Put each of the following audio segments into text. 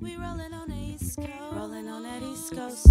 We rolling on the East Coast. Rolling on that East Coast.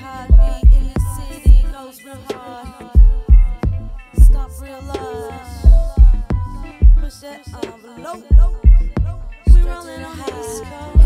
Heartbeat in the city goes real hard. Stop real. Push that envelope. We rolling high.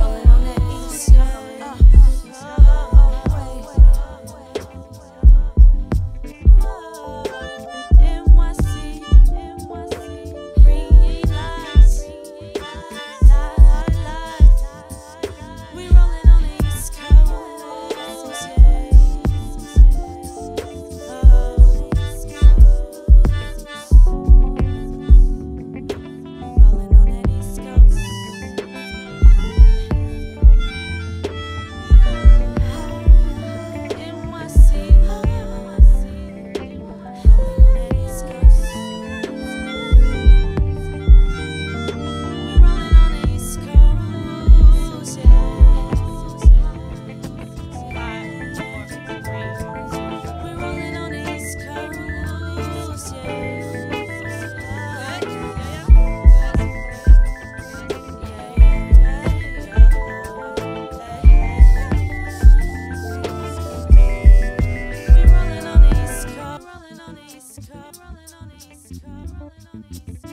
Sunny.